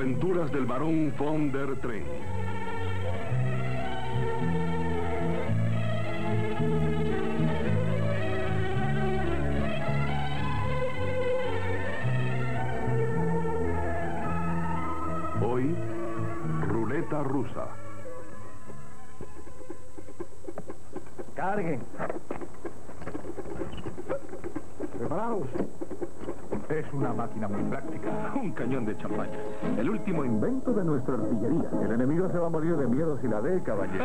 Aventuras del barón von der Tren. Hoy, ruleta rusa. Carguen. Preparados. Es una máquina muy práctica. Un cañón de champaña. La ve, caballero.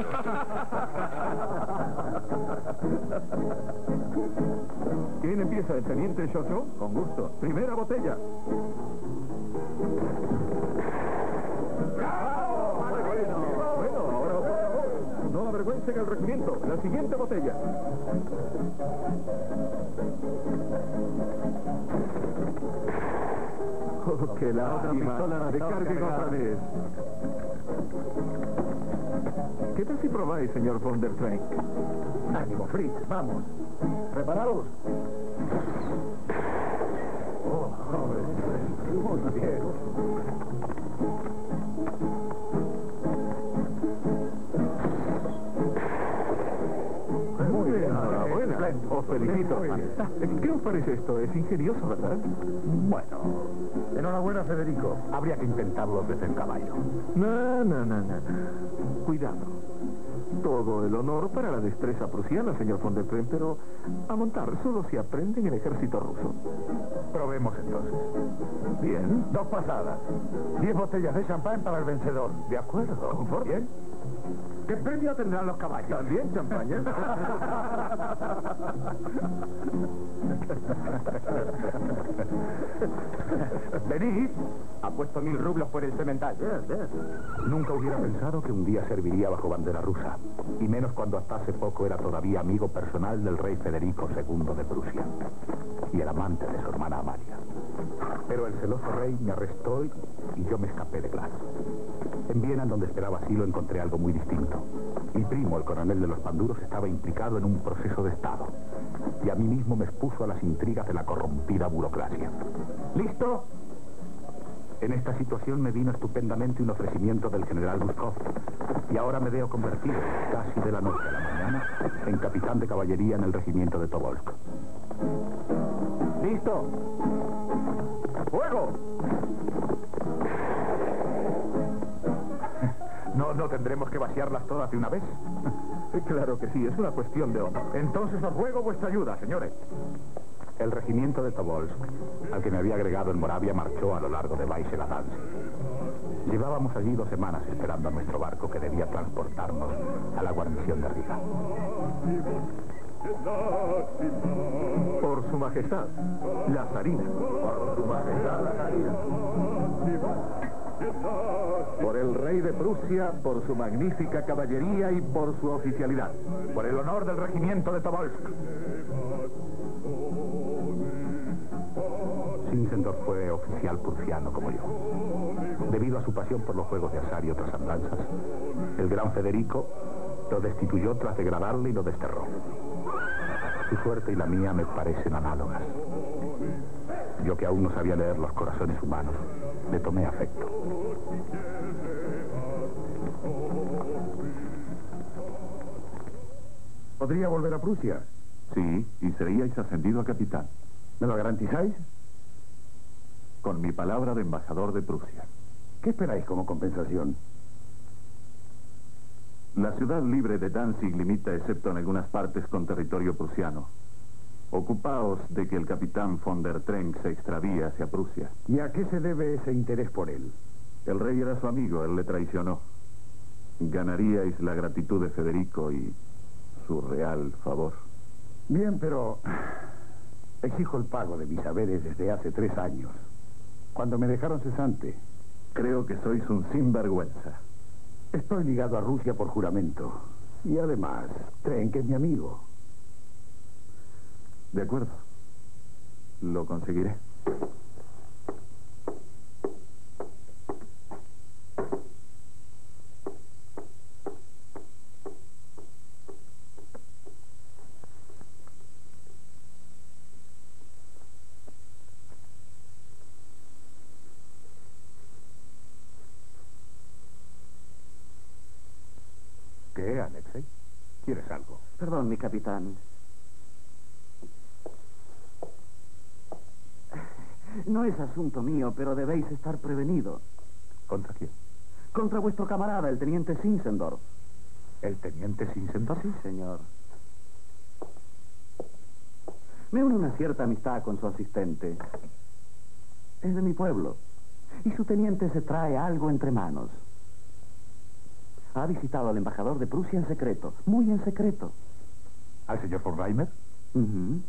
¿Quién empieza? ¿El teniente Chocho? Con gusto. Primera botella. Muy bueno. Bueno, ahora por favor, no avergüencen el regimiento. La siguiente botella. Oh, qué lástima. Otra vez. ¿Qué tal si probáis, señor von der Trank? Ánimo, Fritz, vamos. ¿Preparados? Oh, joven. Muy bien. Felicito. ¿Qué os parece esto? Es ingenioso, ¿verdad? Bueno, enhorabuena, Federico. Habría que intentarlo desde el caballo. No, no, no, no. Cuidado. Todo el honor para la destreza prusiana, señor von der Klen, pero a montar solo se aprende en el ejército ruso. Probemos entonces. Bien. Dos pasadas. Diez botellas de champán para el vencedor. De acuerdo. ¿Confort? Bien. ¿Qué premio tendrán los caballos? También champaña. Venid. Ha puesto mil rublos por el cementerio. Nunca hubiera pensado que un día serviría bajo bandera rusa. Y menos cuando hasta hace poco era todavía amigo personal del rey Federico II de Prusia. Y el amante de su hermana Amalia. Pero el celoso rey me arrestó y y yo me escapé de Glas. En Viena, donde esperaba asilo, encontré algo muy distinto. Mi primo, el coronel de los Panduros, estaba implicado en un proceso de Estado. Y a mí mismo me expuso a las intrigas de la corrompida burocracia. ¿Listo? En esta situación me vino estupendamente un ofrecimiento del general Ruskov. Y ahora me veo convertido, casi de la noche a la mañana, en capitán de caballería en el regimiento de Tobolsk. ¿Listo? ¡Fuego! ¿No, ¿No tendremos que vaciarlas todas de una vez? Claro que sí, es una cuestión de honor. Entonces os ruego vuestra ayuda, señores. El regimiento de Tobolsk, al que me había agregado en Moravia, marchó a lo largo de Baiseladansk. Llevábamos allí dos semanas esperando a nuestro barco que debía transportarnos a la guarnición de Riga. Por su majestad, la zarina. Por su majestad, la zarina. Por el rey de Prusia, por su magnífica caballería y por su oficialidad. Por el honor del regimiento de Tobolsk. Zinzendorf fue oficial prusiano como yo. Debido a su pasión por los juegos de azar y otras andanzas, el gran Federico lo destituyó tras degradarle y lo desterró. Su suerte y la mía me parecen análogas. Yo que aún no sabía leer los corazones humanos, le tomé afecto. ¿Podría volver a Prusia? Sí, y seríais ascendido a capitán. ¿Me lo garantizáis? Con mi palabra de embajador de Prusia. ¿Qué esperáis como compensación? La ciudad libre de Danzig limita, excepto en algunas partes, con territorio prusiano. Ocupaos de que el capitán von der Trenck se extravíe hacia Prusia. ¿Y a qué se debe ese interés por él? El rey era su amigo, él le traicionó. Ganaríais la gratitud de Federico y su real favor. Bien, pero exijo el pago de mis haberes desde hace tres años. Cuando me dejaron cesante, Creo que sois un sinvergüenza. estoy ligado a Rusia por juramento. Y además, creen que es mi amigo. De acuerdo. Lo conseguiré. ¿Qué, Alexei? ¿Quieres algo? Perdón, mi capitán. No es asunto mío, pero debéis estar prevenido. ¿Contra quién? Contra vuestro camarada, el teniente Sinsendorf. ¿El teniente Sinsendorf? Sí, señor. Me une una cierta amistad con su asistente. Es de mi pueblo. Y su teniente se trae algo entre manos. Ha visitado al embajador de Prusia en secreto, muy en secreto. ¿Al señor von Reimer? Ujú.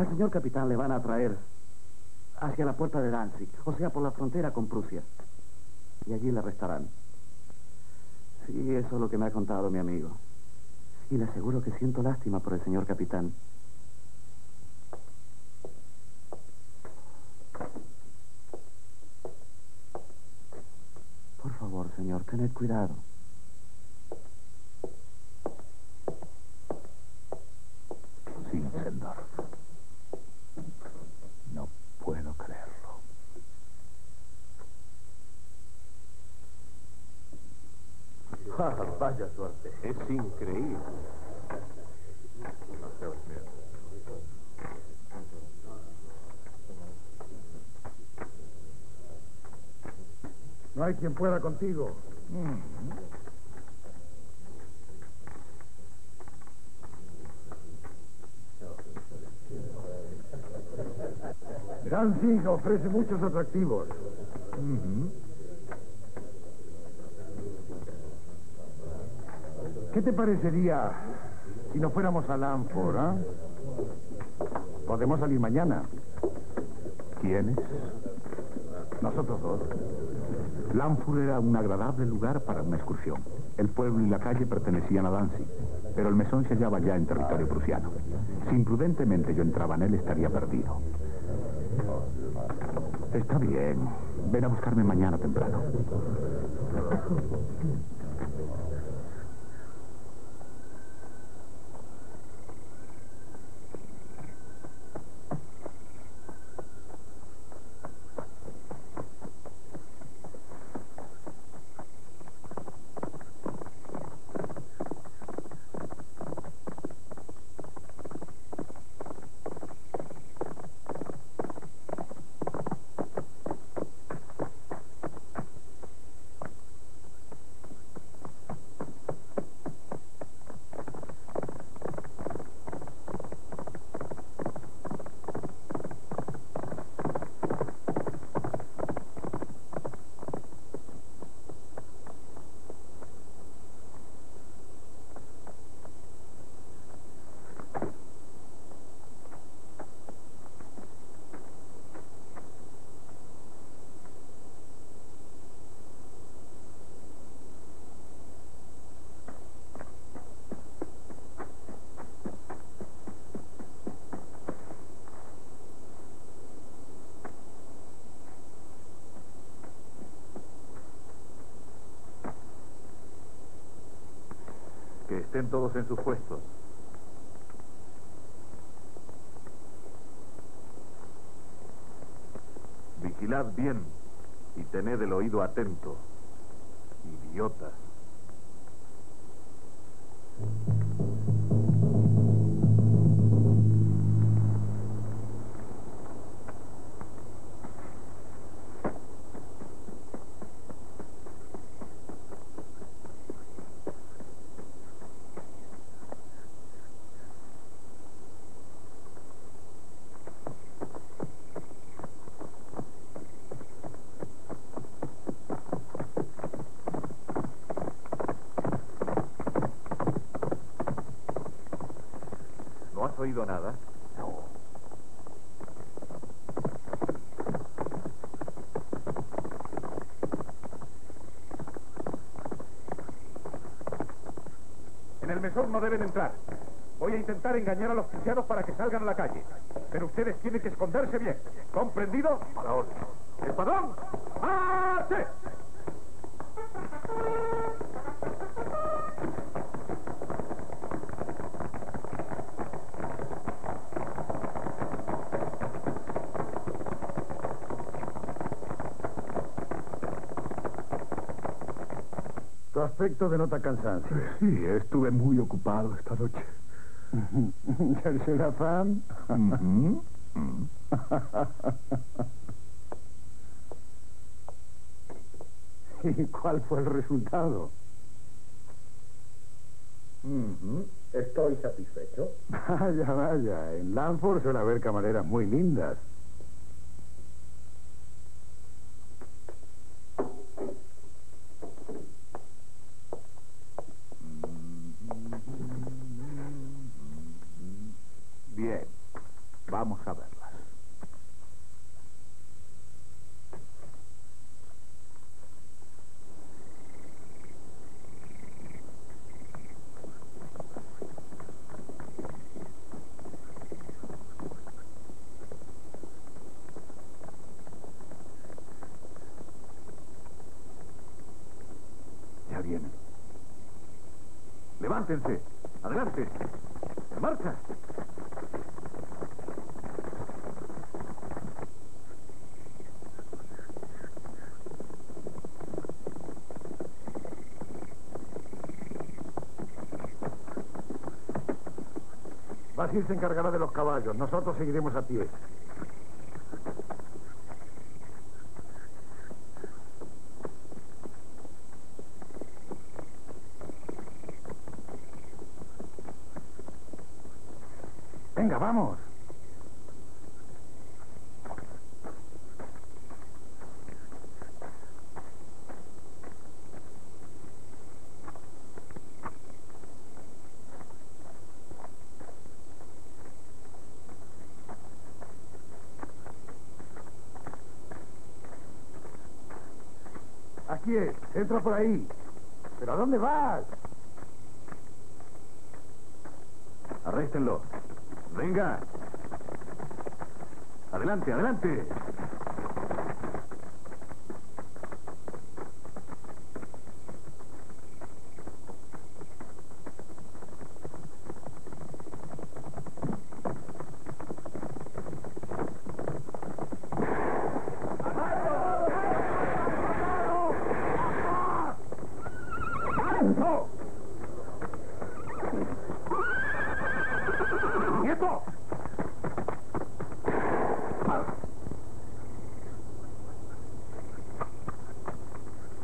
Al señor capitán le van a traer hacia la puerta de Danzig, o sea, por la frontera con Prusia. Y allí le arrestarán. Sí, eso es lo que me ha contado mi amigo. Y le aseguro que siento lástima por el señor capitán. Por favor, señor, tened cuidado. Sinsendorf. No puedo creerlo. vaya suerte. Es increíble. No hay quien pueda contigo. Danzig ofrece muchos atractivos. ¿Qué te parecería si no fuéramos a Lanford, ah? Podemos salir mañana. ¿Quiénes? Nosotros dos. Lanfur era un agradable lugar para una excursión. El pueblo y la calle pertenecían a Danzig, pero el mesón se hallaba ya en territorio prusiano. Si imprudentemente yo entraba en él, estaría perdido. Está bien. Ven a buscarme mañana temprano. Que estén en sus puestos. Vigilad bien y tened el oído atento. Idiotas. Oído nada? En el mesón no deben entrar. Voy a intentar engañar a los cristianos para que salgan a la calle. Pero ustedes tienen que esconderse bien. ¿Comprendido? A la orden. ¡Espadón! ¡Marche! Aspecto denota cansancio. Sí, estuve muy ocupado esta noche. ¿Es una fan? ¿Y cuál fue el resultado? Estoy satisfecho. Vaya, vaya. En Lanford suele haber camareras muy lindas. Bien, vamos a verlas. Ya vienen. Levántense. Adelante. En marcha. Basil se encargará de los caballos. Nosotros seguiremos a pie. Venga, vamos. Aquí es. Entra por ahí. ¿Pero a dónde vas? Arréstenlo. Venga. Adelante, adelante. ¡Quieto!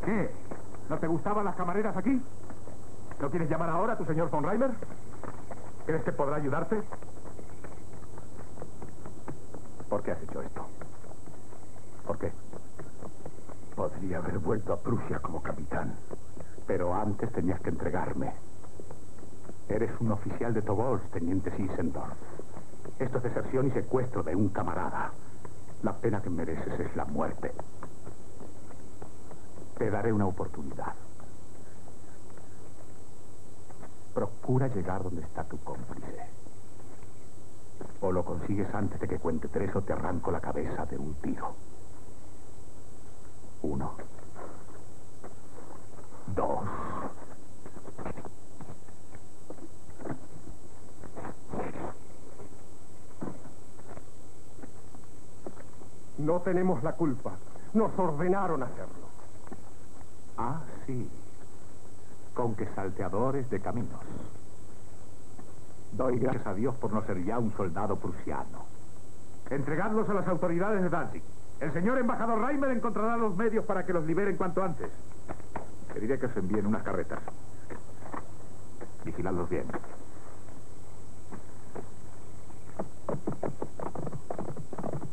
¿Qué? ¿No te gustaban las camareras aquí? ¿No quieres llamar ahora a tu señor von Reimer? ¿Crees que podrá ayudarte? ¿Por qué has hecho esto? ¿Por qué? Podría haber vuelto a Prusia como capitán. Pero antes tenías que entregarme. Eres un oficial de Tobolsk, teniente Sissendorf. Esto es deserción y secuestro de un camarada. La pena que mereces es la muerte. Te daré una oportunidad. Procura llegar donde está tu cómplice. O lo consigues antes de que cuente tres o te arranco la cabeza de un tiro. Uno. Dos. No tenemos la culpa. Nos ordenaron hacerlo. Ah, sí. Con que salteadores de caminos. Doy gracias a Dios por no ser ya un soldado prusiano. Entregadlos a las autoridades de Danzig. El señor embajador Reimer encontrará los medios para que los liberen cuanto antes. Te diré que os envíen unas carretas. Vigiladlos bien.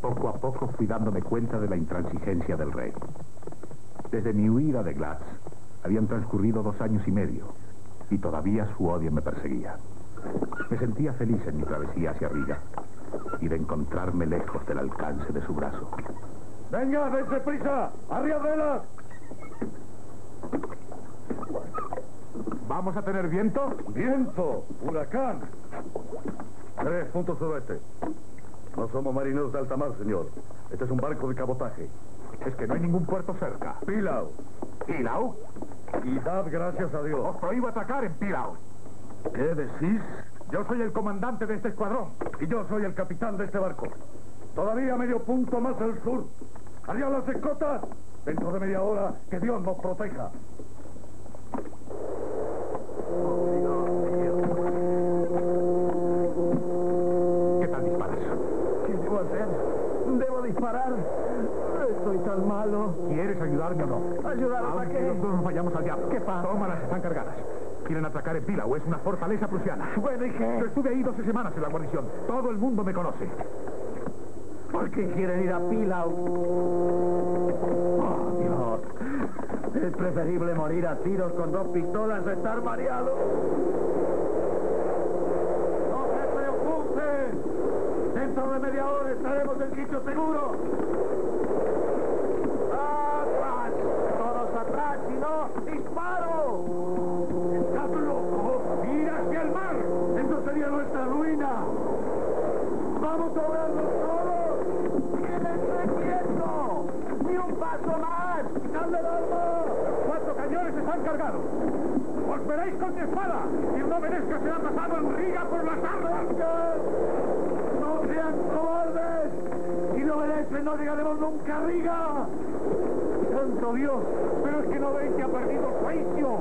Poco a poco fui dándome cuenta de la intransigencia del rey. Desde mi huida de Glatz habían transcurrido dos años y medio y todavía su odio me perseguía. Me sentía feliz en mi travesía hacia Riga y de encontrarme lejos del alcance de su brazo. ¡Venga, dense prisa! ¡Arriba velas! ¿Vamos a tener viento? ¡Viento! ¡Huracán! Tres puntos suroeste. No somos marineros de alta mar, señor. Este es un barco de cabotaje. Es que no hay ningún puerto cerca. Pilau. ¿Pilau? Y dad gracias a Dios. Os prohíbo atacar en Pilau. ¿Qué decís? Yo soy el comandante de este escuadrón. Y yo soy el capitán de este barco. Todavía medio punto más al sur. ¡Adiós las escotas! Dentro de media hora, que Dios nos proteja. Quieren atracar en Pilau, es una fortaleza prusiana. Bueno, ¿y Yo estuve ahí 12 semanas en la guarnición. Todo el mundo me conoce. ¿Por qué quieren ir a Pilau? Oh, Dios. Es preferible morir a tiros con dos pistolas a estar mareado. ¡No se preocupen! Dentro de media hora estaremos en sitio seguro. ¡Atrás! ¡Todos atrás! ¡Si no, disparo! ¡Estás loco! ¡Mira hacia el mar! ¡Eso sería nuestra ruina! ¡Vamos a verlos todos! ¡Quédense quietos! ¡Ni un paso más! ¡Dale el arma! ¡Cuatro cañones están cargados! ¡Os veréis con mi espada! ¡Y no se pasado en riga por las armas! ¡No sean cobardes! ¡Si no merecen, no llegaremos nunca a Riga! ¡Santo Dios! ¡Pero es que no veis que ha perdido juicio!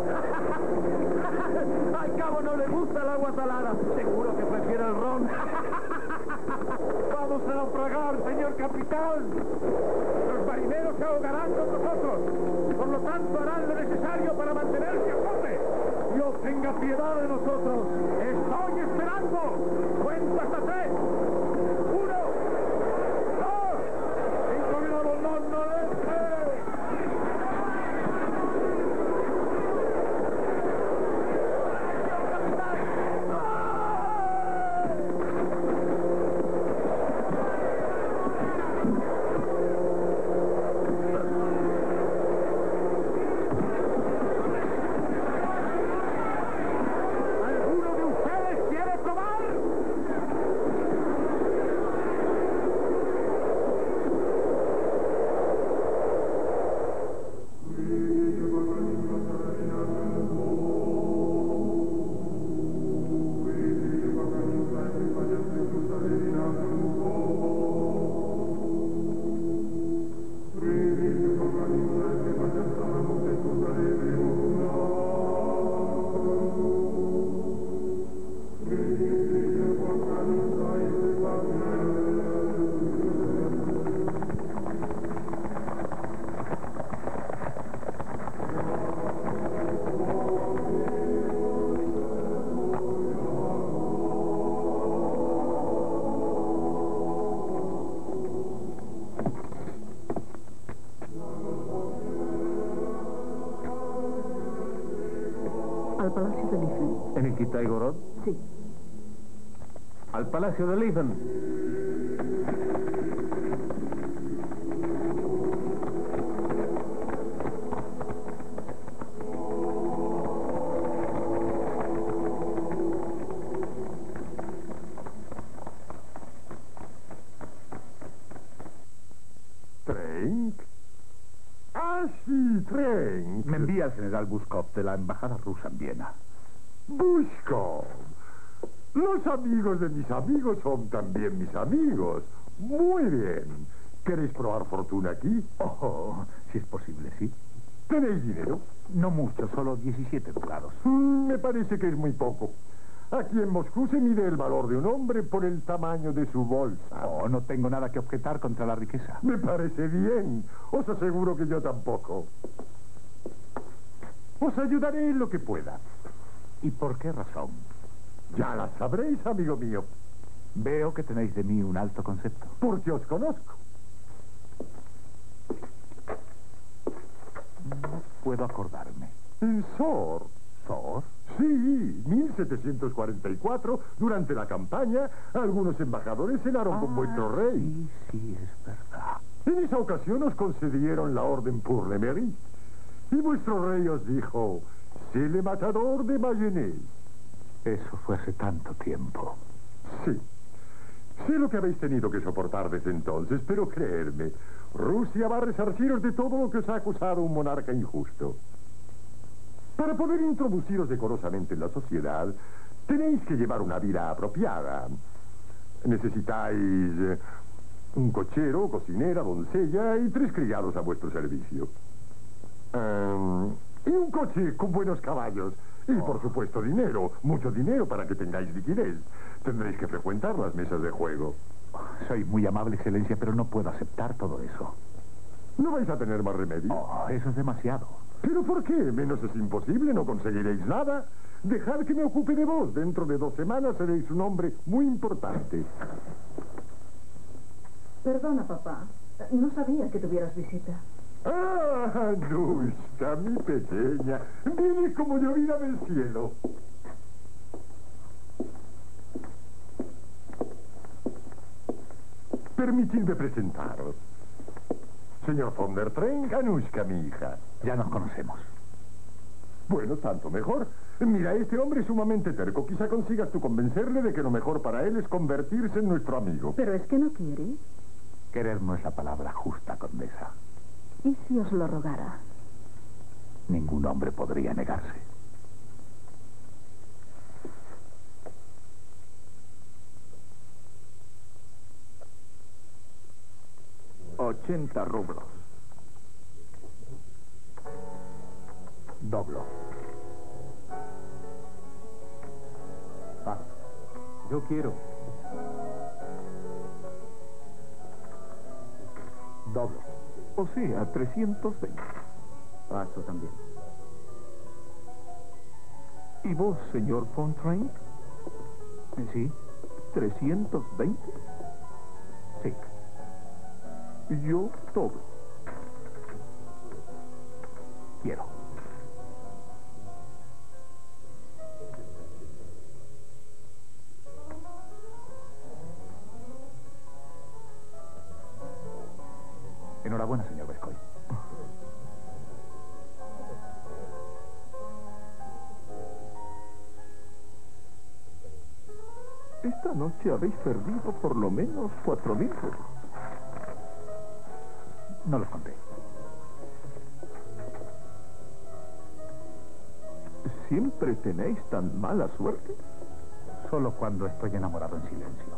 Al cabo no le gusta el agua salada. Seguro que prefiere el ron. ¡Vamos a naufragar, señor capitán! Los marineros se ahogarán con nosotros. Por lo tanto, harán lo necesario para mantenerse tenga piedad de nosotros. Palacio de Leven. Amigos de mis amigos son también mis amigos. Muy bien. ¿Queréis probar fortuna aquí? Oh, si es posible, sí. ¿Tenéis dinero? No mucho, solo 17 ducados. Mm, me parece que es muy poco. Aquí en Moscú se mide el valor de un hombre por el tamaño de su bolsa. Oh, no tengo nada que objetar contra la riqueza. Me parece bien. Os aseguro que yo tampoco. Os ayudaré en lo que pueda. ¿Y por qué razón? Ya la sabréis, amigo mío, Veo que tenéis de mí un alto concepto. porque os conozco. No puedo acordarme. En Sor. ¿Sor? Sí, 1744, durante la campaña, algunos embajadores cenaron con vuestro rey. Sí, sí, es verdad. En esa ocasión os concedieron la orden pour le mérite. Y vuestro rey os dijo, le matador de Mayonnaise. Eso fue hace tanto tiempo. Sí. Sé lo que habéis tenido que soportar desde entonces, pero creedme, Rusia va a resarciros de todo lo que os ha acusado un monarca injusto. Para poder introduciros decorosamente en la sociedad, tenéis que llevar una vida apropiada. Necesitáis eh, un cochero, cocinera, doncella y tres criados a vuestro servicio. Em, y un coche con buenos caballos. Y por supuesto dinero, mucho dinero para que tengáis liquidez. Tendréis que frecuentar las mesas de juego. Soy muy amable, excelencia, pero no puedo aceptar todo eso. No vais a tener más remedio. Oh, eso es demasiado. ¿Pero por qué? Menos es imposible, no conseguiréis nada. Dejad que me ocupe de vos. Dentro de dos semanas seréis un hombre muy importante. Perdona, papá. No sabía que tuvieras visita. Ah, Nushka, mi pequeña. Vienes como llovida del cielo. Permitidme presentaros. Señor von der Trenck, Anushka, mi hija. Ya nos conocemos. Bueno, tanto mejor. Mira, este hombre es sumamente terco. Quizá consigas tú convencerle de que lo mejor para él es convertirse en nuestro amigo. Pero es que no quiere. Querer no es la palabra justa, condesa. ¿Y si os lo rogara? Ningún hombre podría negarse. Ochenta rublos. Doblo. Ah, yo quiero. Doblo. O sea, 320. Paso también. ¿Y vos, señor von Trank? ¿Sí? ¿320? Sí. Yo doblo. Quiero. Noche habéis perdido por lo menos cuatro mil. No los conté. ¿Siempre tenéis tan mala suerte? Solo cuando estoy enamorado en silencio.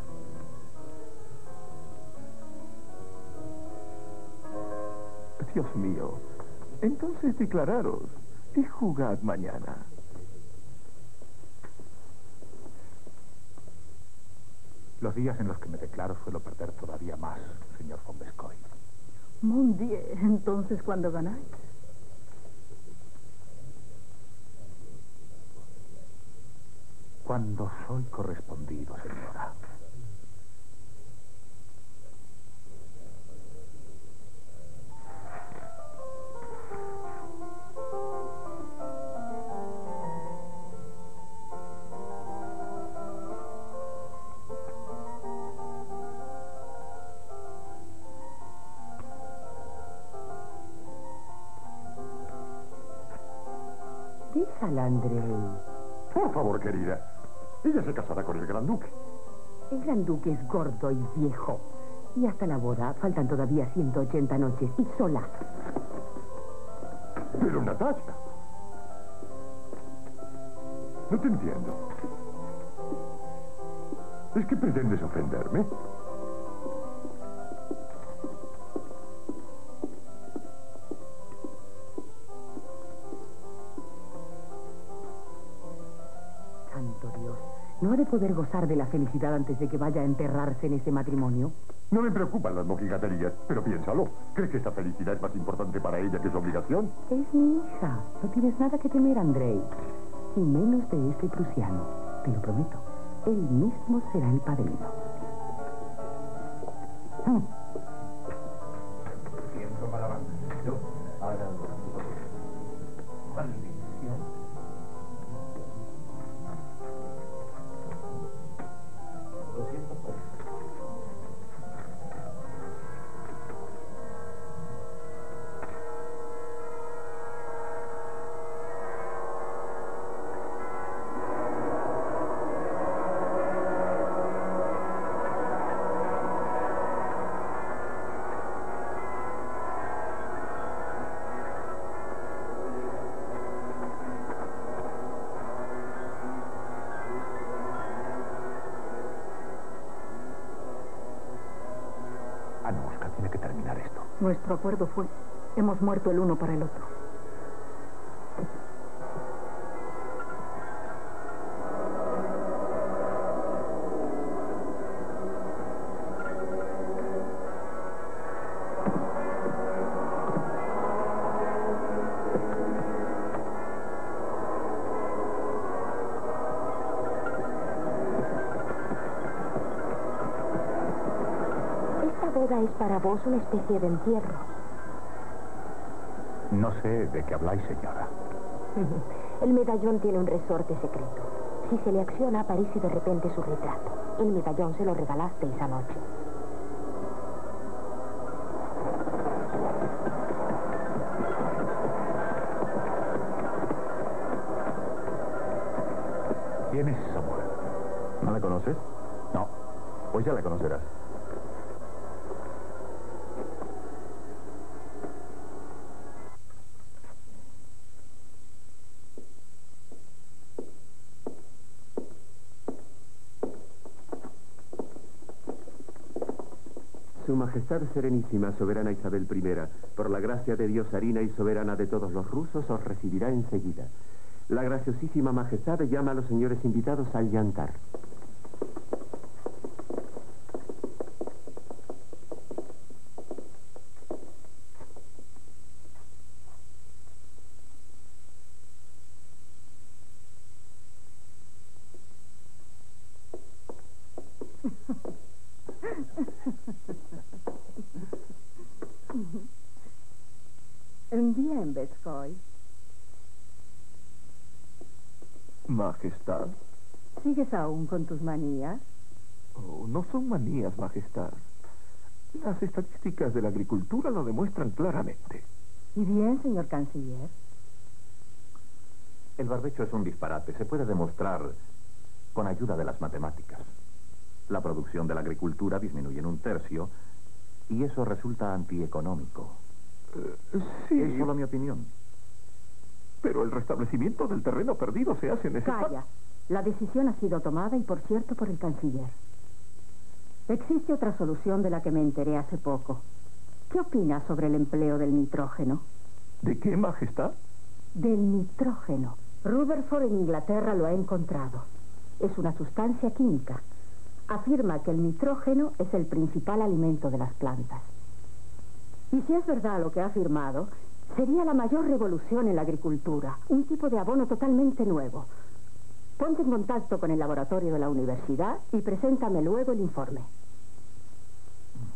Dios mío. Entonces declararos y jugad mañana. Los días en los que me declaro suelo perder todavía más, señor von Bescoy. Mon Dieu, entonces cuando ganáis. Cuando soy correspondido, señora. Déjala, Andrei. Por favor, querida. Ella se casará con el gran duque. El gran duque es gordo y viejo. Y hasta la boda faltan todavía 180 noches. Y sola. Pero Natasha. No te entiendo. ¿Es que pretendes ofenderme? Poder gozar de la felicidad antes de que vaya a enterrarse en ese matrimonio? No me preocupan las mojigaterías, pero piénsalo. ¿Crees que esta felicidad es más importante para ella que su obligación? Es mi hija. No tienes nada que temer, Andrei. Y menos de ese prusiano. Te lo prometo. Él mismo será el padrino. Nuestro acuerdo fue, hemos muerto el uno para el otro. Para vos una especie de entierro. No sé de qué habláis, señora. El medallón tiene un resorte secreto. Si se le acciona, aparece de repente su retrato. El medallón se lo regalaste esa noche. ¿Quién es esa mujer? ¿No la conoces? No. Pues ya la conocerás. Su Majestad Serenísima, Soberana Isabel I, por la gracia de Dios harina y soberana de todos los rusos, os recibirá enseguida. La graciosísima Majestad llama a los señores invitados al yantar. Bien, Betskoy. Majestad. ¿Sigues aún con tus manías? Oh, no son manías, Majestad. Las estadísticas de la agricultura lo demuestran claramente. ¿Y bien, señor canciller? El barbecho es un disparate. Se puede demostrar con ayuda de las matemáticas. La producción de la agricultura disminuye en un tercio y eso resulta antieconómico. Eh, sí. Es solo mi opinión. Pero el restablecimiento del terreno perdido se hace necesario. Calla. La decisión ha sido tomada y, por cierto, por el canciller. Existe otra solución de la que me enteré hace poco. ¿Qué opinas sobre el empleo del nitrógeno? ¿De qué, Majestad? Del nitrógeno. Rutherford en Inglaterra lo ha encontrado. Es una sustancia química. Afirma que el nitrógeno es el principal alimento de las plantas. Y si es verdad lo que ha afirmado, sería la mayor revolución en la agricultura, un tipo de abono totalmente nuevo. Ponte en contacto con el laboratorio de la universidad y preséntame luego el informe.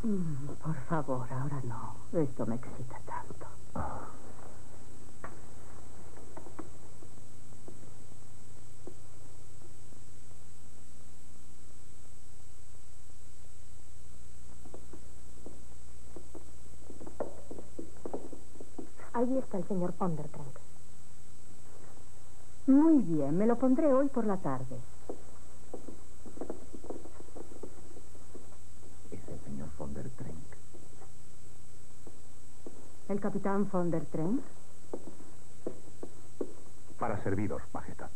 Mm, por favor, ahora no. Esto me excita tanto. Ahí está el señor Pondertrank. Muy bien, me lo pondré hoy por la tarde. Es el señor von der Trenk. ¿El capitán von der Trenk? Para serviros, Majestad.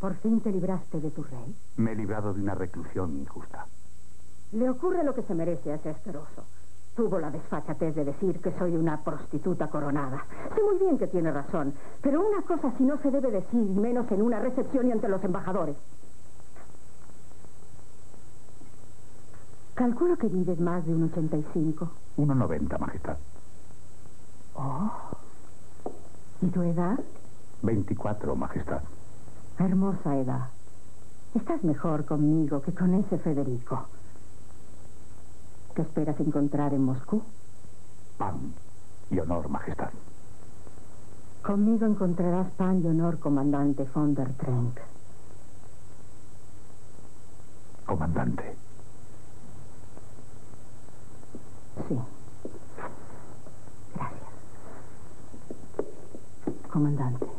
¿Por fin te libraste de tu rey? Me he librado de una reclusión injusta. Le ocurre lo que se merece a ese asqueroso. Tuvo la desfachatez de decir que soy una prostituta coronada. Sé muy bien que tiene razón, pero una cosa si no se debe decir, y menos en una recepción y ante los embajadores. Calculo que vives más de un 85. 1,90, Majestad. Oh. ¿Y tu edad? 24, Majestad. Hermosa edad. Estás mejor conmigo que con ese Federico. ¿Qué esperas encontrar en Moscú? Pan y honor, Majestad. Conmigo encontrarás pan y honor, comandante von der Trenk. Comandante. Sí. Gracias. Comandante.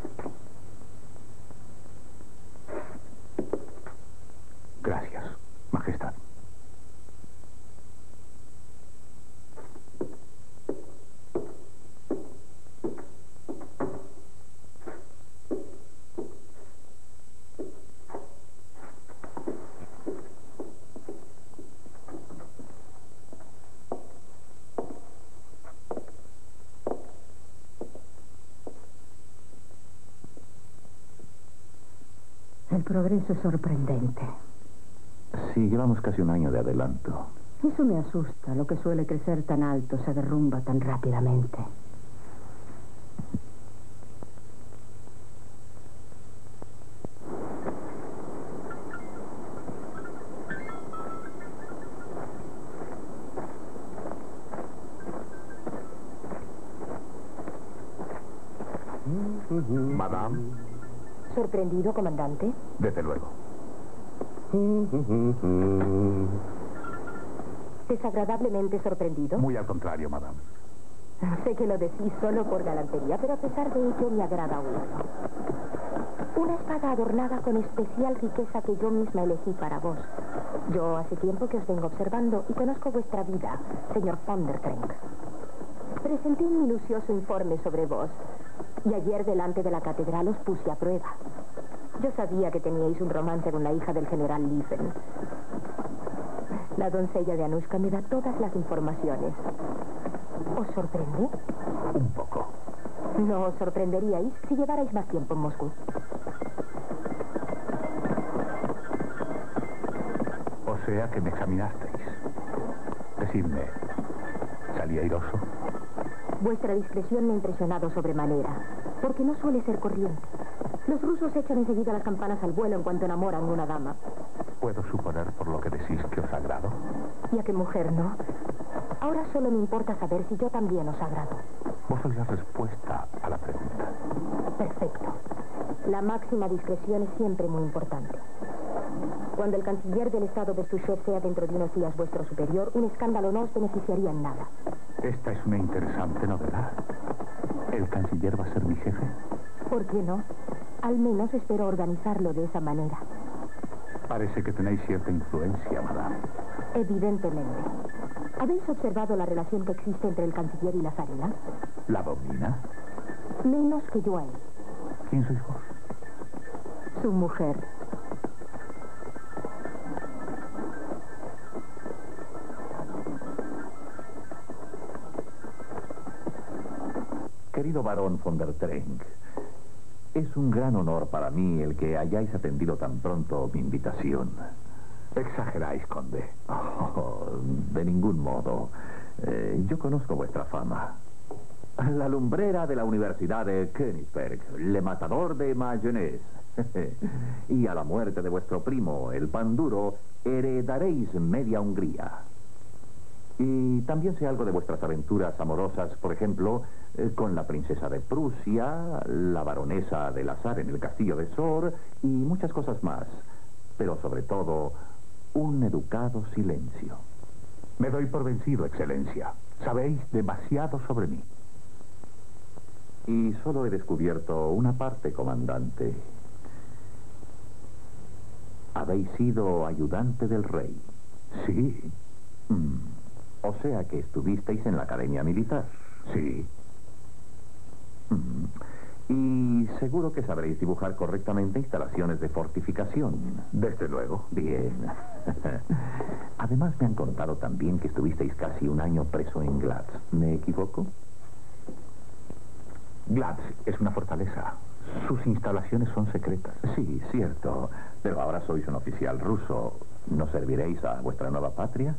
sorprendente. Sí, llevamos casi un año de adelanto. Eso me asusta. Lo que suele crecer tan alto se derrumba tan rápidamente. Madame. ¿Sorprendido, comandante? Desde luego. ¿Desagradablemente sorprendido? Muy al contrario, madame. Sé que lo decís solo por galantería, pero a pesar de ello me agrada oírlo. Una espada adornada con especial riqueza que yo misma elegí para vos. Yo hace tiempo que os vengo observando y conozco vuestra vida, señor Pondertrenk. Presenté un minucioso informe sobre vos y ayer delante de la catedral os puse a prueba. Yo sabía que teníais un romance con la hija del general Liefen. La doncella de Anushka me da todas las informaciones. ¿Os sorprende? Un poco. No os sorprenderíais si llevarais más tiempo en Moscú. O sea que me examinasteis. Decidme, ¿salí airoso? Vuestra discreción me ha impresionado sobremanera, porque no suele ser corriente. Los rusos echan enseguida las campanas al vuelo en cuanto enamoran a una dama. ¿Puedo suponer por lo que decís que os agrado? ¿Y a qué mujer no? Ahora solo me importa saber si yo también os agrado. Vos sois la respuesta a la pregunta. Perfecto. La máxima discreción es siempre muy importante. Cuando el canciller del Estado de Khrushchev sea dentro de unos días vuestro superior, un escándalo no os beneficiaría en nada. Esta es una interesante novedad. ¿El canciller va a ser mi jefe? ¿Por qué no? Al menos espero organizarlo de esa manera. Parece que tenéis cierta influencia, madame. Evidentemente. ¿Habéis observado la relación que existe entre el canciller y la zarina? ¿La domina? Menos que yo a él. ¿Quién sois vos? Su mujer. Querido varón von der Trenck, es un gran honor para mí el que hayáis atendido tan pronto mi invitación. Exageráis, conde. Oh, de ningún modo. Eh, yo conozco vuestra fama. La lumbrera de la Universidad de Königsberg, le matador de Mayonnaise. y a la muerte de vuestro primo, el pan duro, heredaréis media Hungría. Y también sé algo de vuestras aventuras amorosas, por ejemplo, eh, con la princesa de Prusia, la baronesa del azar en el castillo de Sor y muchas cosas más. Pero sobre todo, un educado silencio. Me doy por vencido, Excelencia. Sabéis demasiado sobre mí. Y solo he descubierto una parte, comandante. Habéis sido ayudante del rey. Sí. Mm. O sea que estuvisteis en la academia militar. Sí. Mm. Y seguro que sabréis dibujar correctamente instalaciones de fortificación. Desde luego. Bien. Además me han contado también que estuvisteis casi un año preso en Glatz. ¿Me equivoco? Glatz es una fortaleza. Sus instalaciones son secretas. Sí, cierto. Pero ahora sois un oficial ruso. ¿No serviréis a vuestra nueva patria?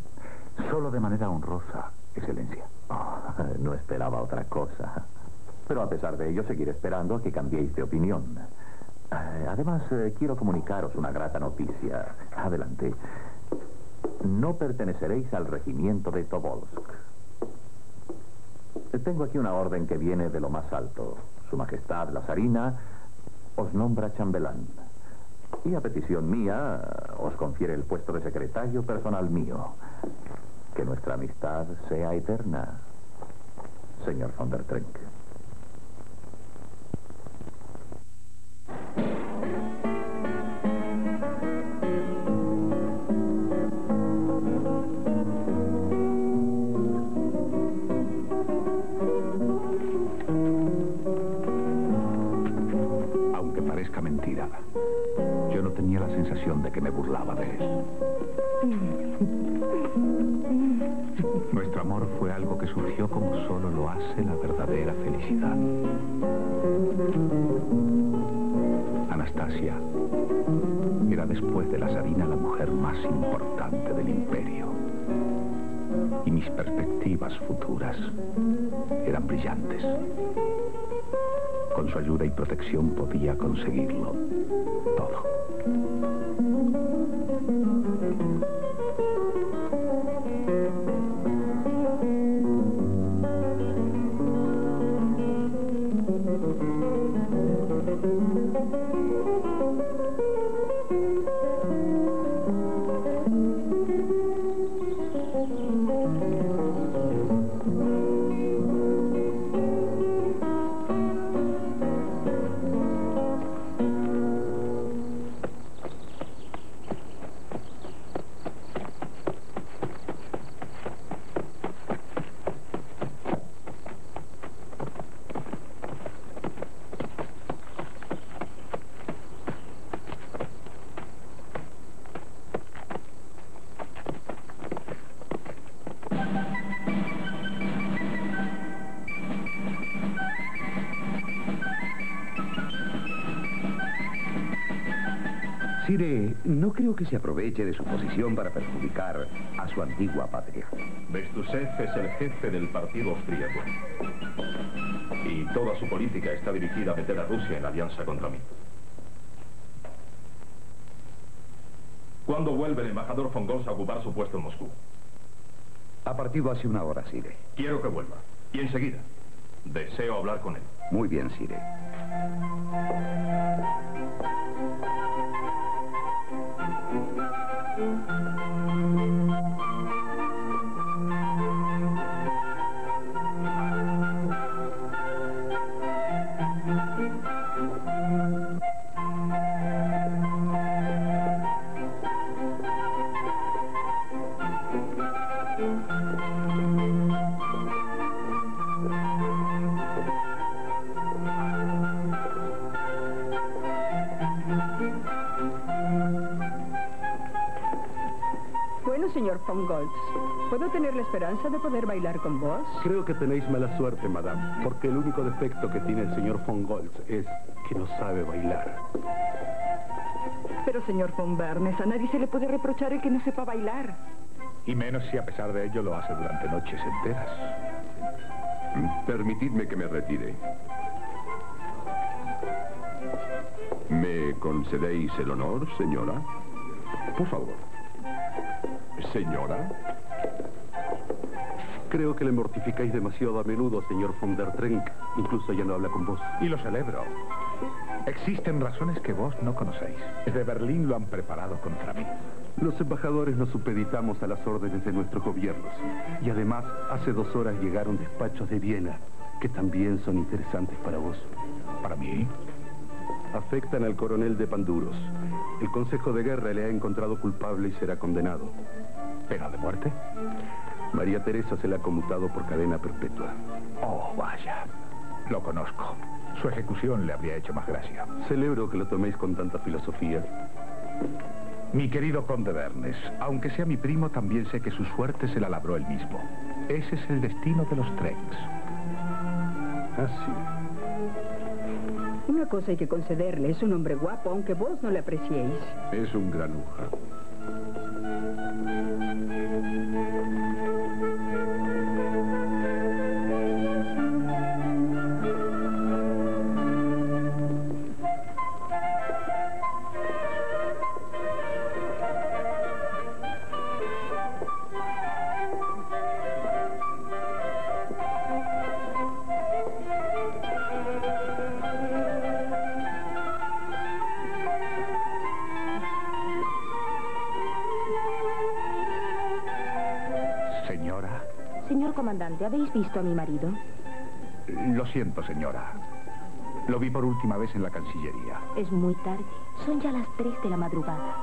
Solo de manera honrosa, Excelencia. Oh, no esperaba otra cosa. Pero a pesar de ello, seguiré esperando a que cambiéis de opinión. Eh, además, eh, quiero comunicaros una grata noticia. Adelante. No perteneceréis al regimiento de Tobolsk. Tengo aquí una orden que viene de lo más alto. Su Majestad, la zarina, os nombra chambelán. Y a petición mía, os confiere el puesto de secretario personal mío. Que nuestra amistad sea eterna, señor von der Trenck. Aunque parezca mentira, yo no tenía la sensación de que me burlaba de él. Nuestro surgió como solo lo hace la verdadera felicidad. Anastasia era después de la zarina la mujer más importante del imperio. Y mis perspectivas futuras eran brillantes. Con su ayuda y protección podía conseguirlo todo. Aproveche de su posición para perjudicar a su antigua patria. Bestusev es el jefe del partido austríaco. Y toda su política está dirigida a meter a Rusia en alianza contra mí. ¿Cuándo vuelve el embajador von a ocupar su puesto en Moscú? Ha partido hace una hora, Sire. Quiero que vuelva. Y enseguida. Deseo hablar con él. Muy bien, Sire. Tener la esperanza de poder bailar con vos? Creo que tenéis mala suerte, madame, porque el único defecto que tiene el señor von Goltz es que no sabe bailar. Pero, señor von Bernes, a nadie se le puede reprochar el que no sepa bailar. Y menos si a pesar de ello lo hace durante noches enteras. Permitidme que me retire. ¿Me concedéis el honor, señora? Por favor. Señora. Creo que le mortificáis demasiado a menudo, señor von der Trenck. Incluso ya no habla con vos. Y lo celebro. Existen razones que vos no conocéis. Desde Berlín lo han preparado contra mí. Los embajadores nos supeditamos a las órdenes de nuestros gobiernos. Y además, hace dos horas llegaron despachos de Viena, que también son interesantes para vos. ¿Para mí? Afectan al coronel de Panduros. El Consejo de Guerra le ha encontrado culpable y será condenado. ¿Pena de muerte? María Teresa se le ha conmutado por cadena perpetua. Oh, vaya. Lo conozco. Su ejecución le habría hecho más gracia. Celebro que lo toméis con tanta filosofía. Mi querido conde Bernes, aunque sea mi primo, también sé que su suerte se la labró él mismo. Ese es el destino de los Trenks. Así. Una cosa hay que concederle, es un hombre guapo, aunque vos no le apreciéis. Es un granuja. Comandante, ¿habéis visto a mi marido? lo siento, señora. Lo vi por última vez en la Cancillería. Es muy tarde. Son ya las tres de la madrugada.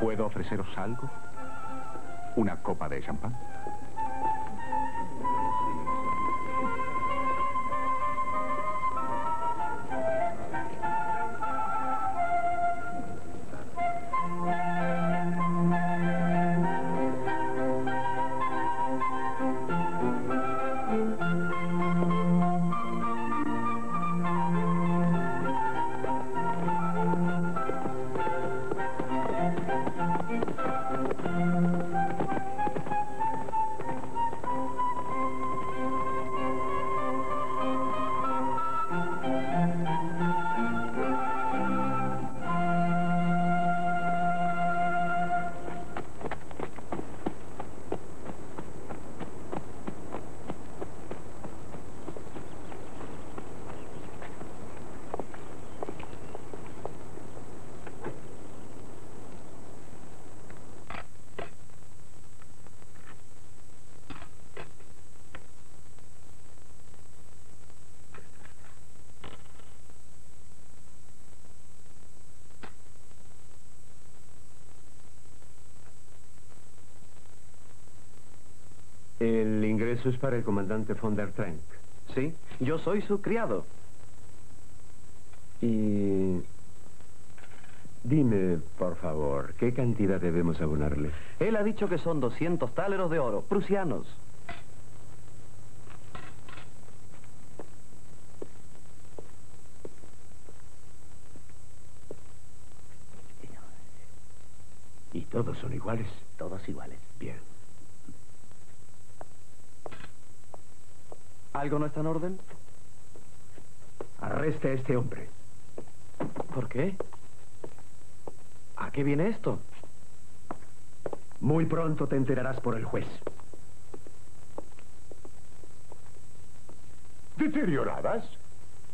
¿Puedo ofreceros algo? ¿Una copa de champán? Ingreso es para el comandante von der Trenck. Sí, yo soy su criado. Y... Dime, por favor, ¿qué cantidad debemos abonarle? Él ha dicho que son 200 táleros de oro, prusianos. ¿Todos son iguales? Todos iguales. Bien. ¿Algo no está en orden? Arreste a este hombre. ¿Por qué? ¿A qué viene esto? Muy pronto te enterarás por el juez. ¿Deterioradas?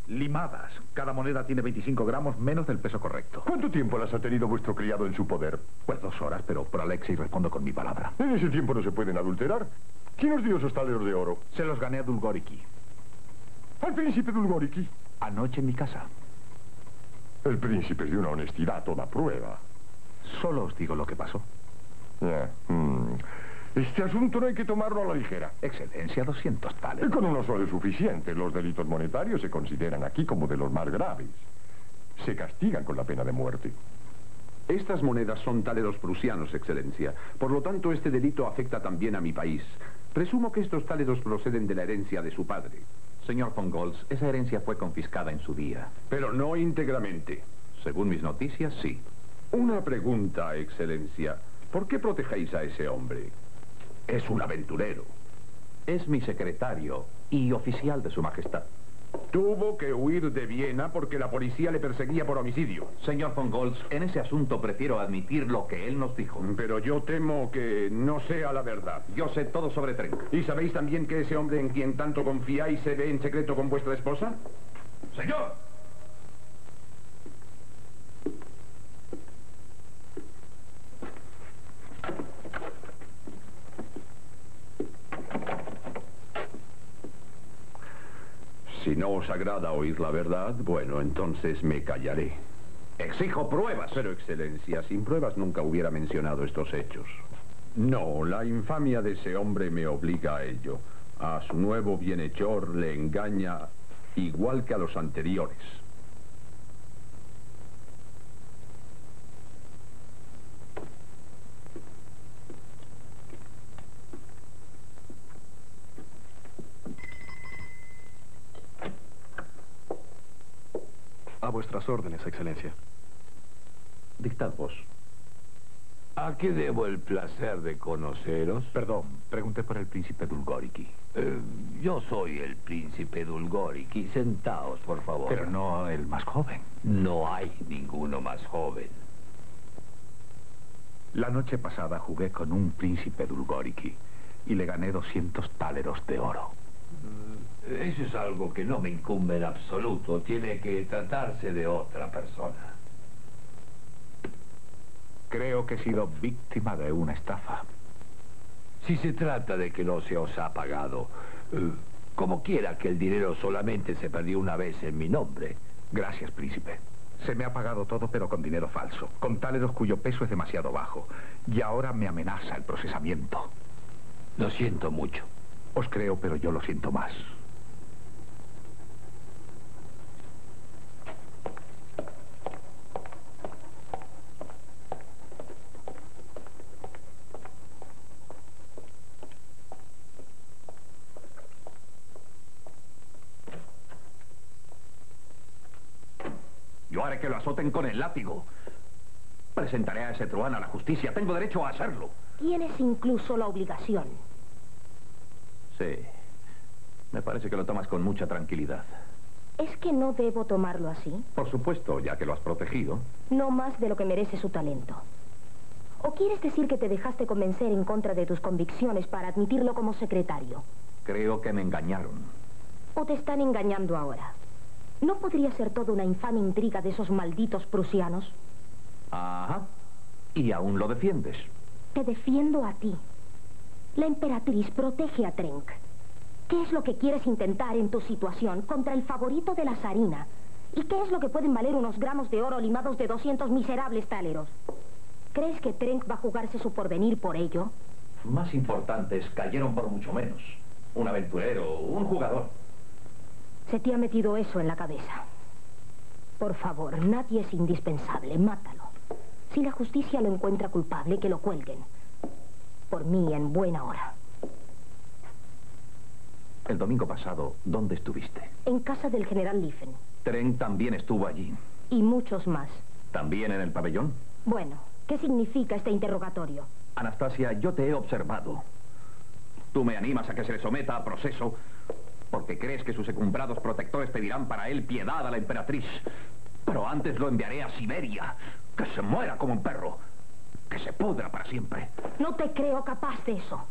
Limadas. Cada moneda tiene 25 gramos menos del peso correcto. ¿Cuánto tiempo las ha tenido vuestro criado en su poder? Pues dos horas, pero por Alexei respondo con mi palabra. En ese tiempo no se pueden adulterar. ¿Quién os dio esos taleros de oro? Se los gané a Dulgoriki. ¿Al príncipe Dulgoriki? Anoche en mi casa. El príncipe es de una honestidad a toda prueba. Solo os digo lo que pasó. Mm. Este asunto no hay que tomarlo a la ligera. Excelencia, 200 tales. Y con uno solo es suficiente. Los delitos monetarios se consideran aquí como de los más graves. Se castigan con la pena de muerte. Estas monedas son taleros prusianos, Excelencia. Por lo tanto, este delito afecta también a mi país. Presumo que estos taleros proceden de la herencia de su padre. Señor von Goltz, esa herencia fue confiscada en su día. Pero no íntegramente. Según mis noticias, sí. Una pregunta, Excelencia. ¿Por qué protegéis a ese hombre? Es un aventurero. Es mi secretario y oficial de su majestad. Tuvo que huir de Viena porque la policía le perseguía por homicidio. Señor von Goltz, en ese asunto prefiero admitir lo que él nos dijo. Pero yo temo que no sea la verdad. Yo sé todo sobre Trenk. ¿Y sabéis también que ese hombre en quien tanto confiáis se ve en secreto con vuestra esposa? ¡Señor! Si no os agrada oír la verdad, bueno, entonces me callaré. Exijo pruebas. Pero, Excelencia, sin pruebas nunca hubiera mencionado estos hechos. No, la infamia de ese hombre me obliga a ello. A su nuevo bienhechor le engaña igual que a los anteriores. A vuestras órdenes, Excelencia. Dictad vos. ¿A qué debo el placer de conoceros? Perdón, pregunté por el príncipe Dulgoriki. Eh, yo soy el príncipe Dulgoriki. Sentaos, por favor. Pero no el más joven. No hay ninguno más joven. La noche pasada jugué con un príncipe Dulgoriki y le gané 200 táleros de oro. Eso es algo que no me incumbe en absoluto. Tiene que tratarse de otra persona. Creo que he sido víctima de una estafa. Si se trata de que no se os ha pagado, eh, como quiera que el dinero solamente se perdió una vez en mi nombre. Gracias, príncipe. Se me ha pagado todo, pero con dinero falso, con táleros cuyo peso es demasiado bajo. Y ahora me amenaza el procesamiento. Lo siento mucho. Os creo, pero yo lo siento más. Yo haré que lo azoten con el látigo. Presentaré a ese truán a la justicia. Tengo derecho a hacerlo. Tienes incluso la obligación. Sí. Me parece que lo tomas con mucha tranquilidad. ¿Es que no debo tomarlo así? Por supuesto, ya que lo has protegido. No más de lo que merece su talento. ¿O quieres decir que te dejaste convencer en contra de tus convicciones para admitirlo como secretario? Creo que me engañaron. ¿O te están engañando ahora? ¿No podría ser todo una infame intriga de esos malditos prusianos? Ajá. Y aún lo defiendes. Te defiendo a ti. La emperatriz protege a Trenk. ¿Qué es lo que quieres intentar en tu situación contra el favorito de la zarina? ¿Y qué es lo que pueden valer unos gramos de oro limados de 200 miserables táleros? ¿Crees que Trenk va a jugarse su porvenir por ello? Más importantes cayeron por mucho menos. Un aventurero, un jugador. Se te ha metido eso en la cabeza. Por favor, nadie es indispensable. Mátalo. Si la justicia lo encuentra culpable, que lo cuelguen. Por mí, en buena hora. El domingo pasado, ¿dónde estuviste? En casa del general Liefen. Tren también estuvo allí. Y muchos más. ¿También en el pabellón? Bueno, ¿Qué significa este interrogatorio? Anastasia, yo te he observado. Tú me animas a que se le someta a proceso porque crees que sus encumbrados protectores pedirán para él piedad a la emperatriz. Pero antes lo enviaré a Siberia, que se muera como un perro, que se pudra para siempre. No te creo capaz de eso.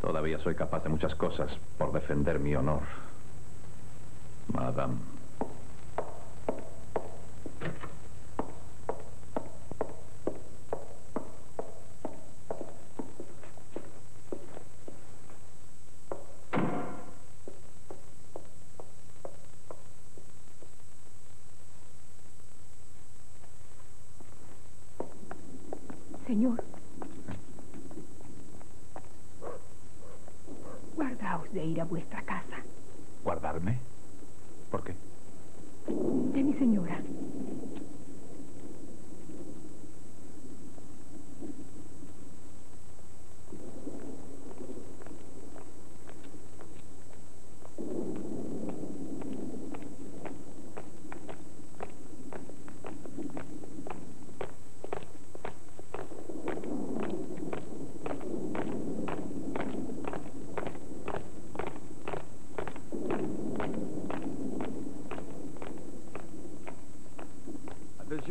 Todavía soy capaz de muchas cosas por defender mi honor. Madame. Señor. Guardaos de ir a vuestra casa. ¿Guardarme? ¿Por qué? De mi señora.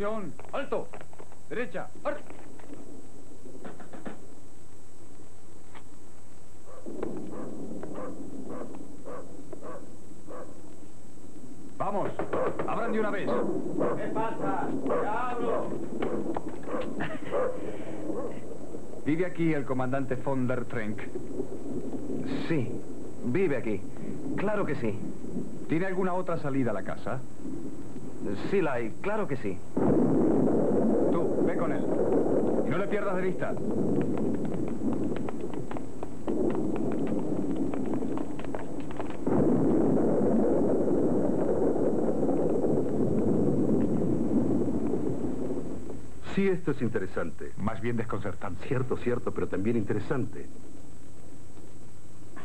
Atención, alto. Derecha. Vamos, abran de una vez. ¿Qué pasa? ¡Diablo! ¿Vive aquí el comandante von der Trenk? Sí, vive aquí. Claro que sí. ¿Tiene alguna otra salida a la casa? Sí la hay, claro que sí. Tú, ve con él. Y no le pierdas de vista. Sí, esto es interesante. Más bien desconcertante. Cierto, cierto, pero también interesante.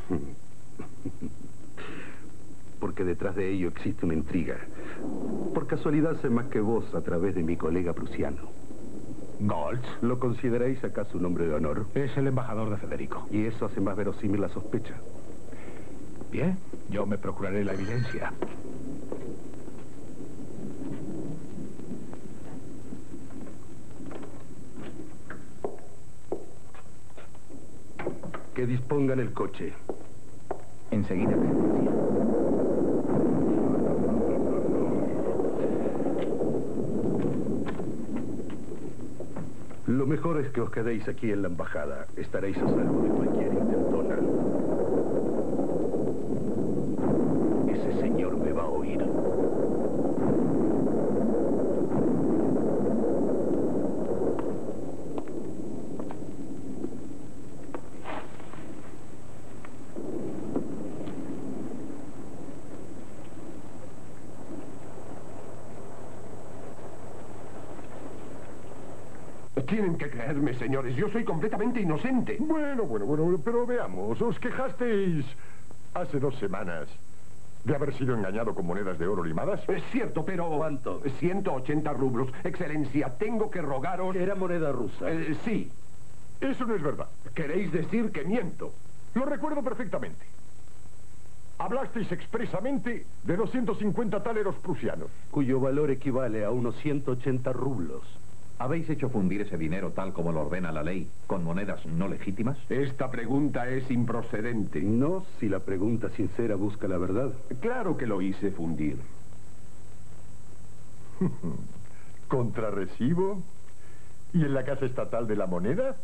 Porque detrás de ello existe una intriga. Por casualidad sé más que vos a través de mi colega prusiano. ¿Goltz? ¿Lo consideráis acaso un hombre de honor? Es el embajador de Federico. Y eso hace más verosímil la sospecha. Bien, yo me procuraré la evidencia. Que dispongan el coche. Enseguida, Lo mejor es que os quedéis aquí en la embajada. Estaréis a salvo de cualquier intentona. Ese señor me va a oír. Tienen que creerme, señores. Yo soy completamente inocente. Bueno, bueno, bueno, pero veamos. Os quejasteis hace dos semanas de haber sido engañado con monedas de oro limadas. Es cierto, pero... ¿Cuánto? 180 rublos. Excelencia, tengo que rogaros... Era moneda rusa. Eh, sí. Eso no es verdad. Queréis decir que miento. Lo recuerdo perfectamente. Hablasteis expresamente de 250 taleros prusianos. Cuyo valor equivale a unos 180 rublos. ¿Habéis hecho fundir ese dinero tal como lo ordena la ley, con monedas no legítimas? Esta pregunta es improcedente. No, si la pregunta sincera busca la verdad. Claro que lo hice fundir. ¿Contrarrecibo? ¿Y en la Casa Estatal de la Moneda?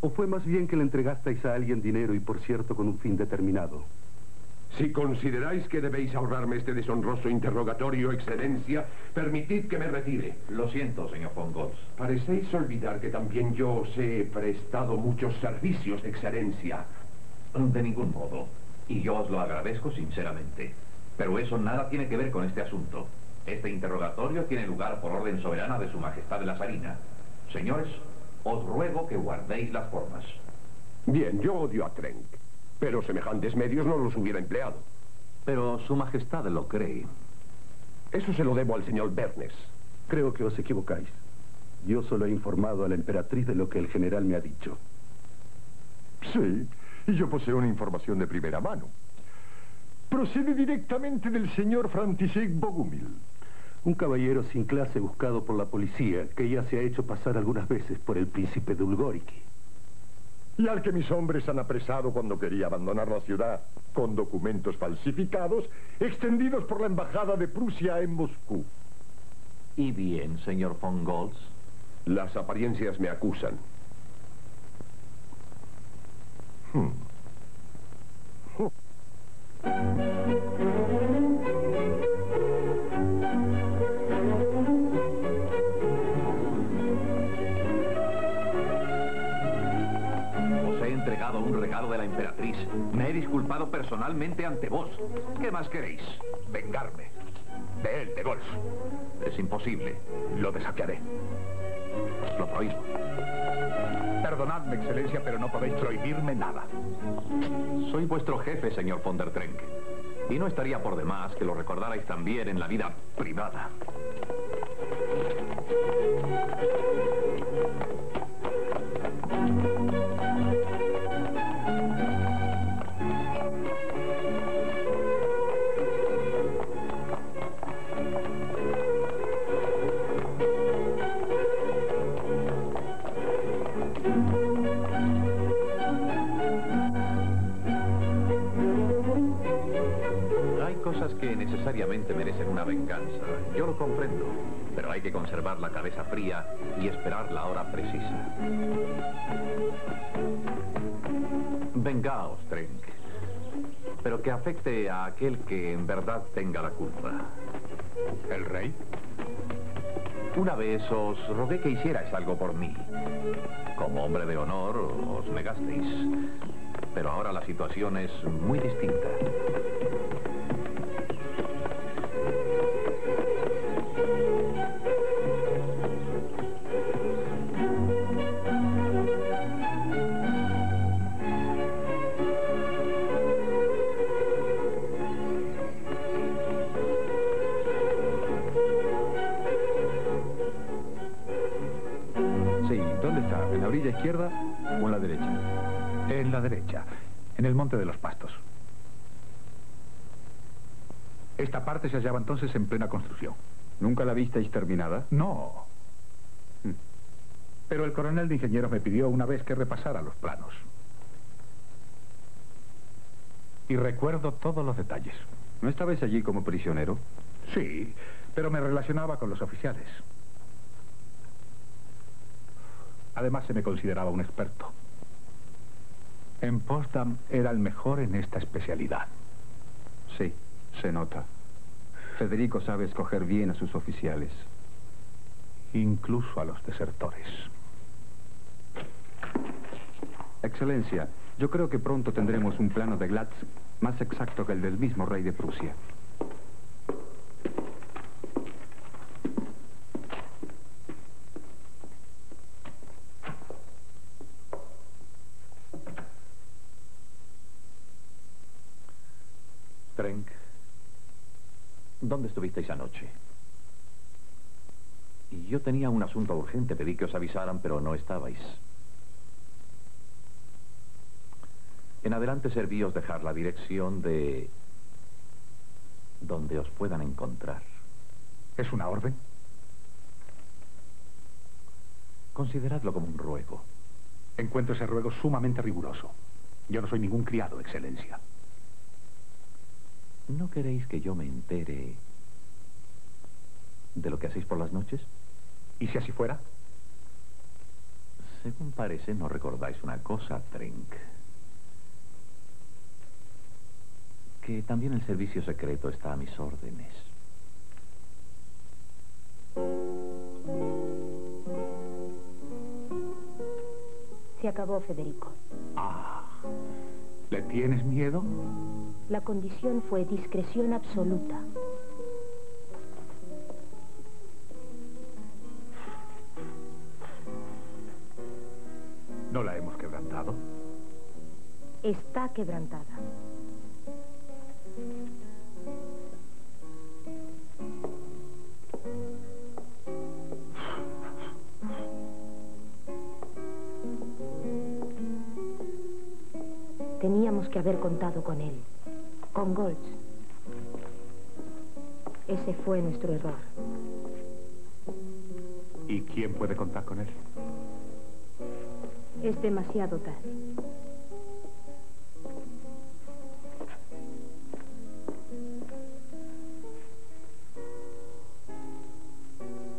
¿O fue más bien que le entregasteis a alguien dinero y, por cierto, con un fin determinado? Si consideráis que debéis ahorrarme este deshonroso interrogatorio, Excelencia, permitid que me retire. Lo siento, señor von Goltz. Parecéis olvidar que también yo os he prestado muchos servicios, Excelencia. De ningún modo. Y yo os lo agradezco sinceramente. Pero eso nada tiene que ver con este asunto. Este interrogatorio tiene lugar por orden soberana de su majestad la zarina. Señores, os ruego que guardéis las formas. Bien, yo odio a Trenk. Pero semejantes medios no los hubiera empleado. Pero su majestad lo cree. Eso se lo debo al señor Bernes. Creo que os equivocáis. Yo solo he informado a la emperatriz de lo que el general me ha dicho. Sí, y yo poseo una información de primera mano. Procede directamente del señor František Bogumil. Un caballero sin clase buscado por la policía, que ya se ha hecho pasar algunas veces por el príncipe de Ulgoriki. Y al que mis hombres han apresado cuando quería abandonar la ciudad con documentos falsificados extendidos por la embajada de Prusia en Moscú. ¿Y bien, señor von Goltz? Las apariencias me acusan. Hmm. Os Me he disculpado personalmente ante vos. ¿Qué más queréis? Vengarme. De él, de Golf. Es imposible. Lo desafiaré. Lo prohíbo. Perdonadme, excelencia, pero no podéis prohibirme nada. Soy vuestro jefe, señor von der Trenck. Y no estaría por demás que lo recordarais también en la vida privada. Cosas que necesariamente merecen una venganza. Yo lo comprendo. Pero hay que conservar la cabeza fría y esperar la hora precisa. Vengaos, Trenk. Pero que afecte a aquel que en verdad tenga la culpa. ¿El rey? Una vez os rogué que hicierais algo por mí. Como hombre de honor os negasteis. Pero ahora la situación es muy distinta. Izquierda o en la derecha? En la derecha, en el monte de los pastos. Esta parte se hallaba entonces en plena construcción. ¿Nunca la visteis terminada? No. Mm. Pero el coronel de ingenieros me pidió una vez que repasara los planos. Y recuerdo todos los detalles. ¿No estabais allí como prisionero? Sí, pero me relacionaba con los oficiales. Además, se me consideraba un experto. En Potsdam era el mejor en esta especialidad. Sí, se nota. Federico sabe escoger bien a sus oficiales. Incluso a los desertores. Excelencia, yo creo que pronto tendremos un plano de Glatz más exacto que el del mismo rey de Prusia. ¿Dónde estuvisteis anoche? Y yo tenía un asunto urgente, pedí que os avisaran, pero no estabais. En adelante servíos dejar la dirección de... donde os puedan encontrar. ¿Es una orden? Consideradlo como un ruego. Encuentro ese ruego sumamente riguroso. Yo no soy ningún criado, Excelencia. ¿No queréis que yo me entere de lo que hacéis por las noches? ¿Y si así fuera? Según parece, no recordáis una cosa, Trink. Que también el servicio secreto está a mis órdenes. Se acabó, Federico. Ah, ¿le tienes miedo? La condición fue discreción absoluta. ¿No la hemos quebrantado? Está quebrantada. Teníamos que haber contado con él con Golds. Ese fue nuestro error. ¿Y quién puede contar con él? Es demasiado tarde.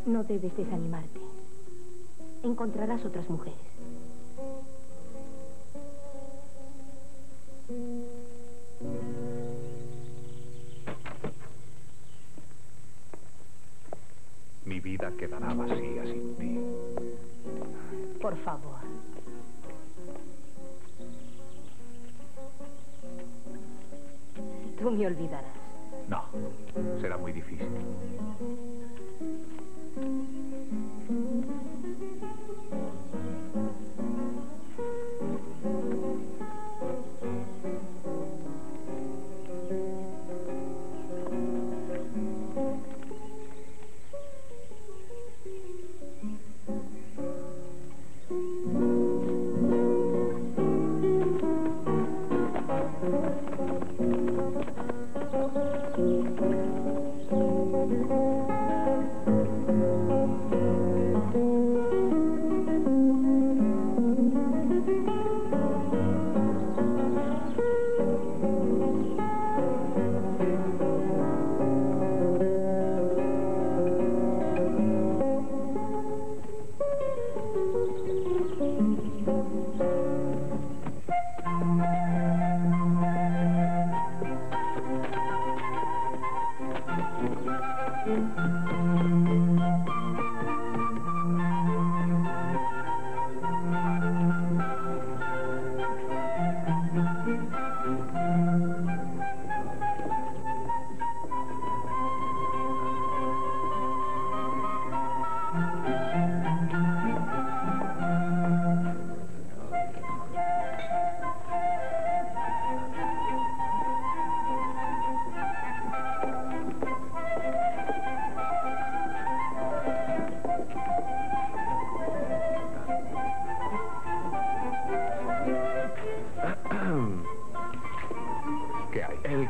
No debes desanimarte. Encontrarás otras mujeres. Vida quedará vacía sin ti. Por favor. Tú me olvidarás. No, será muy difícil.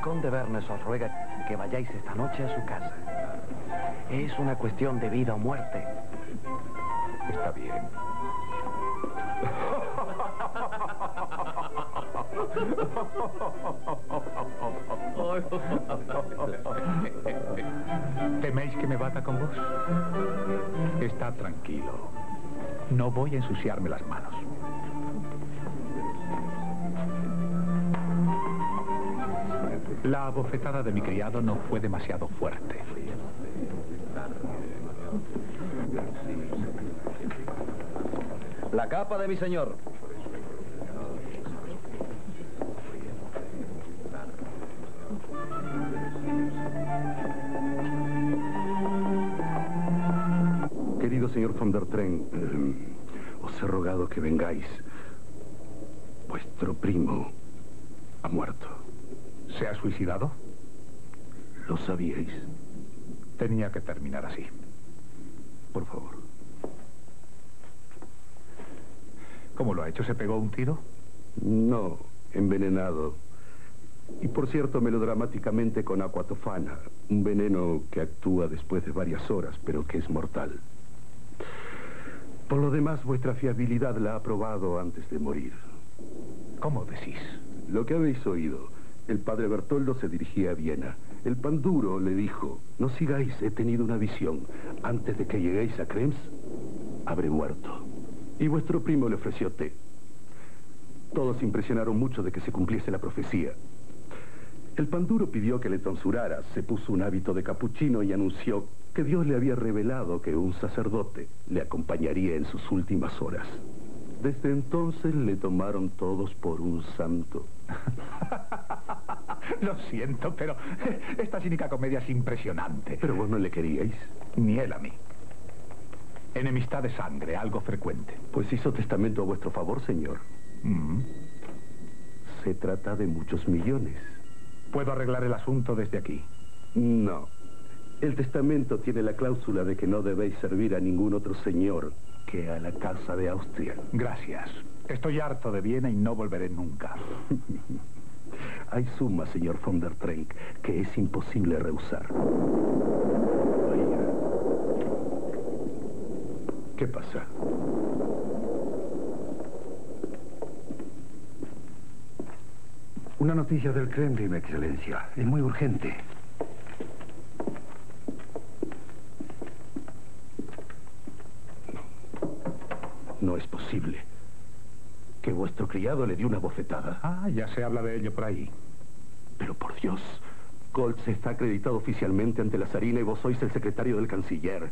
Conde Bernes os ruega que vayáis esta noche a su casa. Es una cuestión de vida o muerte. Está bien. ¿Teméis que me bata con vos? Está tranquilo. No voy a ensuciarme las manos. La bofetada de mi criado no fue demasiado fuerte. La capa de mi señor. Querido señor von der Tren, eh, os he rogado que vengáis. Vuestro primo ha muerto. ¿Se ha suicidado? ¿Lo sabíais? Tenía que terminar así. Por favor. ¿Cómo lo ha hecho? ¿Se pegó un tiro? No, envenenado. Y por cierto, melodramáticamente con aquatofana, un veneno que actúa después de varias horas, pero que es mortal. Por lo demás, vuestra fiabilidad la ha probado antes de morir. ¿Cómo decís? Lo que habéis oído. El padre Bertoldo se dirigía a Viena. El panduro le dijo, no sigáis, he tenido una visión. Antes de que lleguéis a Krems, habré muerto. Y vuestro primo le ofreció té. Todos impresionaron mucho de que se cumpliese la profecía. El panduro pidió que le tonsurara, se puso un hábito de capuchino y anunció que Dios le había revelado que un sacerdote le acompañaría en sus últimas horas. Desde entonces le tomaron todos por un santo. Lo siento, pero esta cínica comedia es impresionante. Pero vos no le queríais. Ni él a mí. Enemistad de sangre, algo frecuente. Pues hizo testamento a vuestro favor, señor. Mm. Se trata de muchos millones. ¿Puedo arreglar el asunto desde aquí? No. El testamento tiene la cláusula de que no debéis servir a ningún otro señor que a la casa de Austria. Gracias. Estoy harto de Viena y no volveré nunca. Hay sumas, señor von der Trenck, que es imposible rehusar. Oiga. ¿Qué pasa? Una noticia del Kremlin, Excelencia. Es muy urgente. No es posible. Que vuestro criado le dio una bofetada. Ah, ya se habla de ello por ahí. Pero por Dios, Goltz está acreditado oficialmente ante la zarina y vos sois el secretario del canciller.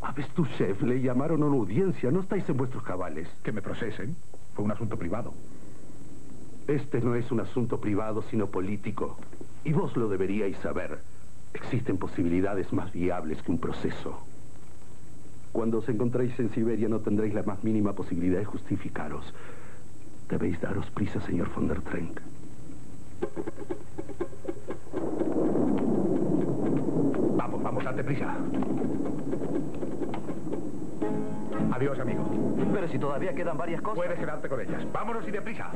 ¿Habes tu chef? Le llamaron a una audiencia. No estáis en vuestros cabales. Que me procesen. Fue un asunto privado. Este no es un asunto privado, sino político. Y vos lo deberíais saber. Existen posibilidades más viables que un proceso. Cuando os encontréis en Siberia no tendréis la más mínima posibilidad de justificaros. Debéis daros prisa, señor von der Trenck. Vamos, vamos, date prisa. Adiós, amigo. Pero si todavía quedan varias cosas. Puedes quedarte con ellas. Vámonos y deprisa.